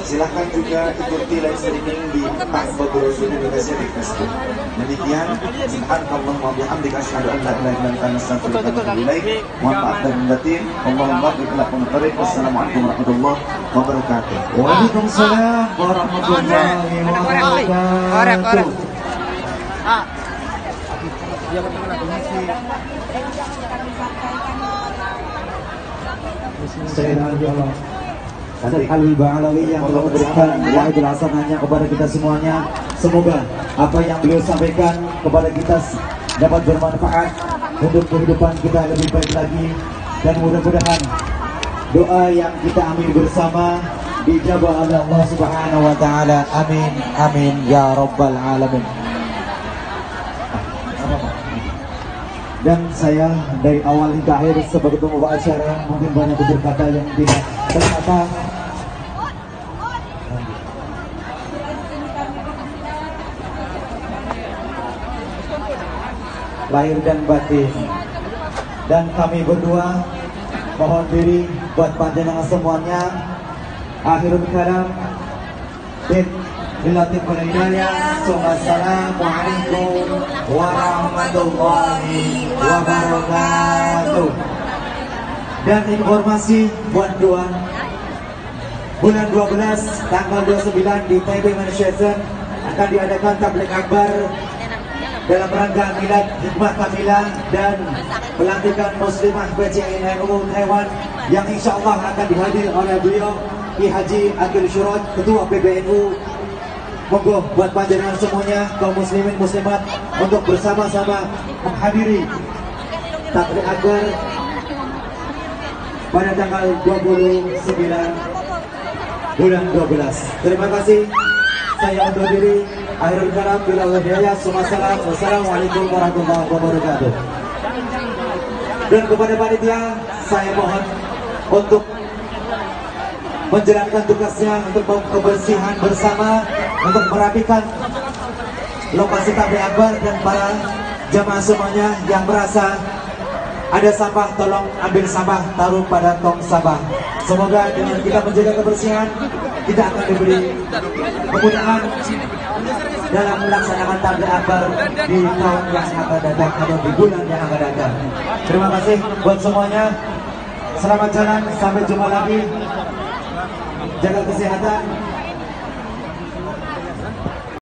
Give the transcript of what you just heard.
Silahkan juga ikuti live streaming di Pak Bogor Indonesia di Facebook. Demikian, subhanallah wa bihamdika asyhadu an dan ilaha illa tanah satu dan lebih baik. Mohon maaf dan batin. Allah barik lakum tarik. Wassalamualaikum warahmatullahi wabarakatuh. Waalaikumsalam warahmatullahi wabarakatuh. Korek, korek. Ah. Ya, betul-betul. Saya Allah dan Alwi Ba'alawi yang telah memberikan wahidul hasanahnya kepada kita semuanya. Semoga apa yang beliau sampaikan kepada kita dapat bermanfaat untuk kehidupan kita lebih baik lagi dan mudah-mudahan doa yang kita amin bersama dijabah oleh Allah Subhanahu wa taala. Amin amin ya rabbal alamin. Dan saya dari awal hingga akhir sebagai pembawa acara mungkin banyak berkata yang tidak terkata. Lahir dan batin. Dan kami berdua mohon diri buat panjenengan semuanya. Akhirul kalam Bilatif Hidayah Assalamualaikum warahmatullahi wabarakatuh. Dan informasi buat dua. Bulan 12 tanggal 29 di Taipei Manchester akan diadakan tablik akbar dalam rangka milad hikmah kamilah dan pelantikan muslimah PCNU Taiwan yang insya Allah akan dihadiri oleh beliau Ki Haji Akil Syurot Ketua PBNU Monggo buat panjenengan semuanya kaum muslimin muslimat untuk bersama-sama menghadiri takbir akbar pada tanggal 29 bulan 12. Terima kasih. Saya undur diri. Akhirul kalam bila hidayah. Wassalamualaikum warahmatullahi wabarakatuh. Dan kepada panitia saya mohon untuk menjalankan tugasnya untuk kebersihan bersama untuk merapikan lokasi tablik akbar dan para jamaah semuanya yang merasa ada sampah tolong ambil sampah taruh pada tong sampah semoga dengan kita menjaga kebersihan kita akan diberi kemudahan dalam melaksanakan tablik akbar di tahun yang akan datang atau di bulan yang akan datang. Terima kasih buat semuanya. Selamat jalan sampai jumpa lagi jaga kesehatan